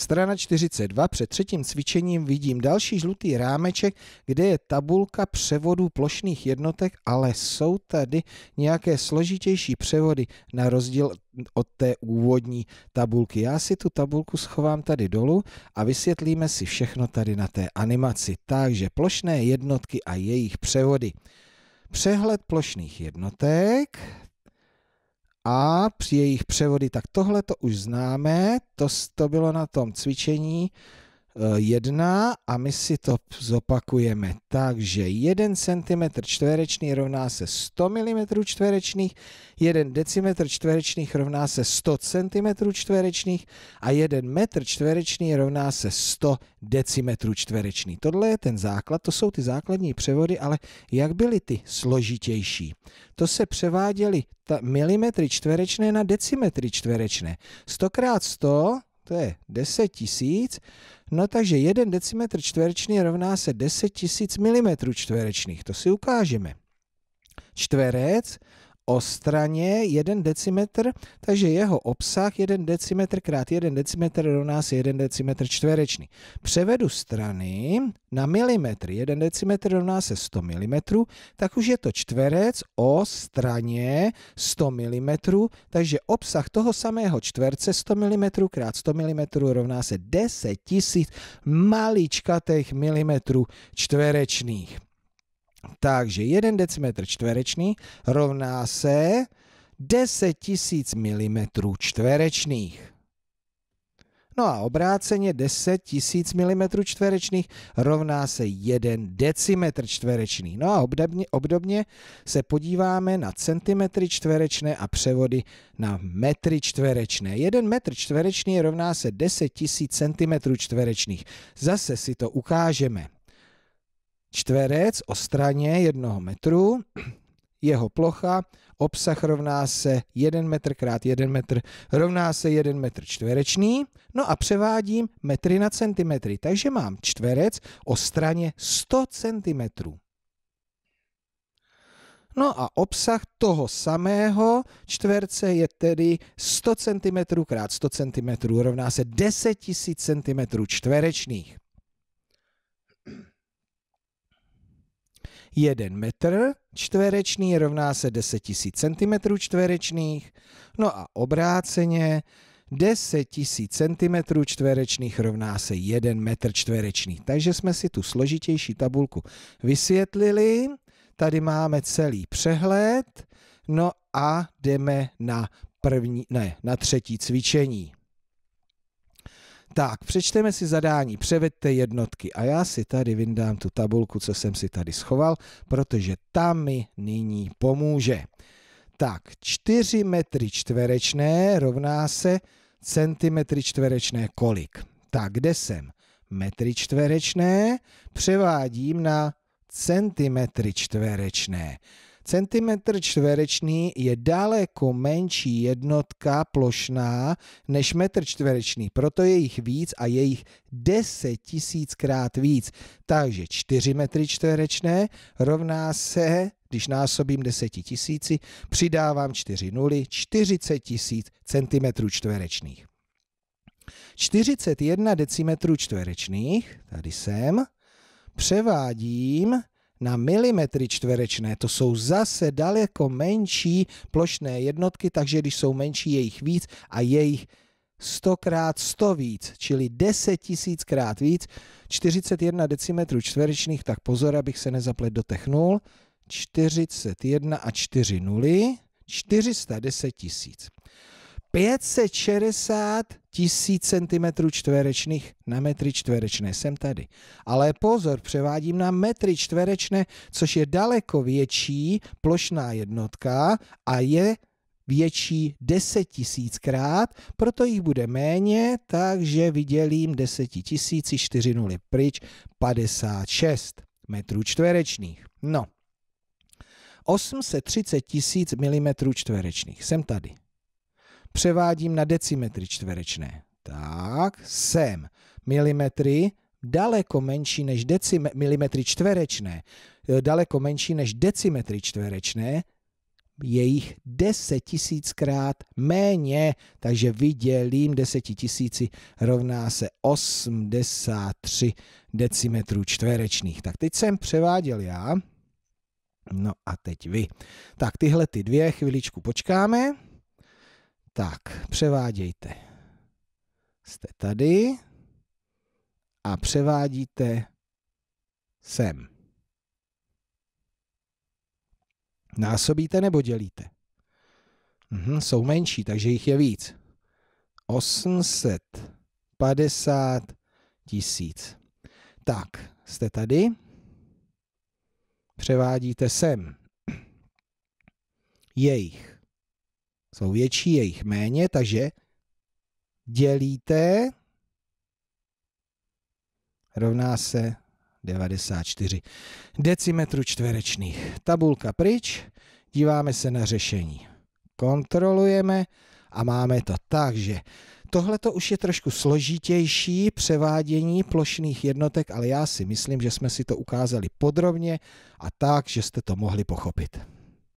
Strana 42. Před třetím cvičením vidím další žlutý rámeček, kde je tabulka převodů plošných jednotek, ale jsou tady nějaké složitější převody na rozdíl od té úvodní tabulky. Já si tu tabulku schovám tady dolů a vysvětlíme si všechno tady na té animaci. Takže plošné jednotky a jejich převody. Přehled plošných jednotek, a při jejich převody, tak tohle to už známe, to, to bylo na tom cvičení 1 a my si to zopakujeme. Takže 1 cm čtverečný rovná se 100 mm čtverečných, 1 decimetr čtverečných rovná se 100 cm čtverečných a 1 metr čtverečný rovná se 100 decimetrů čtverečných. Tohle je ten základ, to jsou ty základní převody, ale jak byly ty složitější? To se převáděly milimetry čtverečné na decimetry čtverečné. 100 x 100 to je 10 tisíc, no takže 1 decimetr čtverečný rovná se 10 tisíc milimetrů čtverečných, to si ukážeme. Čtverec o straně 1 decimetr, takže jeho obsah 1 decimetr krát 1 decimetr rovná se 1 decimetr čtverečný. Převedu strany na milimetry, 1 decimetr rovná se 100 mm, tak už je to čtverec o straně 100 mm, takže obsah toho samého čtverce 100 mm krát 100 mm rovná se 10 000 maličkatých milimetrů čtverečných. Takže 1 decimetr čtverečný rovná se 10 000 mm čtverečných. No a obráceně 10 000 mm čtverečných rovná se 1 decimetr čtverečný. No a obdobně, obdobně se podíváme na centimetry čtverečné a převody na metry čtverečné. 1 metr čtverečný rovná se 10 000 cm čtverečných. Zase si to ukážeme čtverec o straně jednoho metru, jeho plocha, obsah rovná se 1 metr krát 1 metr rovná se 1 metr čtverečný, no a převádím metry na centimetry, takže mám čtverec o straně 100 centimetrů. No a obsah toho samého čtverce je tedy 100 cm krát 100 cm rovná se 10 000 cm čtverečných. 1 metr čtverečný rovná se 10 000 cm čtverečných, no a obráceně 10 000 cm čtverečných rovná se 1 metr čtverečný. Takže jsme si tu složitější tabulku vysvětlili. Tady máme celý přehled. No a jdeme na první, ne, na třetí cvičení. Tak, přečteme si zadání, převedte jednotky a já si tady vyndám tu tabulku, co jsem si tady schoval, protože tam mi nyní pomůže. Tak, 4 metry čtverečné rovná se centimetry čtverečné kolik. Tak, kde jsem? Metry čtverečné převádím na centimetry čtverečné. Centimetr čtverečný je daleko menší jednotka plošná než metr čtverečný, proto je jich víc a je jich 10 tisíckrát víc. Takže 4 metry čtverečné rovná se, když násobím 10 tisíci, přidávám 4 nuly, 40 tisíc centimetrů čtverečných. 41 decimetrů čtverečných, tady jsem, převádím na milimetry čtverečné, to jsou zase daleko menší plošné jednotky, takže když jsou menší, je jich víc a je jich 100 krát 100 víc, čili 10 tisíckrát víc, 41 decimetrů čtverečných, tak pozor, abych se nezaplet do těch nul, 41 a 4 nuly, 410 tisíc. 560 tisíc centimetrů čtverečných na metry čtverečné. Jsem tady. Ale pozor, převádím na metry čtverečné, což je daleko větší plošná jednotka a je větší 10 tisíckrát, proto jich bude méně, takže vydělím 10 tisíci 4 nuly pryč, 56 metrů čtverečných. No, 830 tisíc milimetrů čtverečných. Jsem tady převádím na decimetry čtverečné. Tak, sem milimetry, daleko menší než decim- milimetry čtverečné, e, daleko menší než decimetry čtverečné, je jich 10 tisíckrát méně, takže vydělím 10 tisíci rovná se 83 decimetrů čtverečných. Tak teď jsem převáděl já, no a teď vy. Tak tyhle ty dvě chviličku počkáme. Tak, převádějte. Jste tady a převádíte sem. Násobíte nebo dělíte? Mhm, jsou menší, takže jich je víc. 850 tisíc. Tak, jste tady? Převádíte sem. Jejich. Jsou větší, jejich méně, takže dělíte rovná se 94 decimetrů čtverečných. Tabulka pryč, díváme se na řešení. Kontrolujeme a máme to tak, že tohle to už je trošku složitější převádění plošných jednotek, ale já si myslím, že jsme si to ukázali podrobně a tak, že jste to mohli pochopit.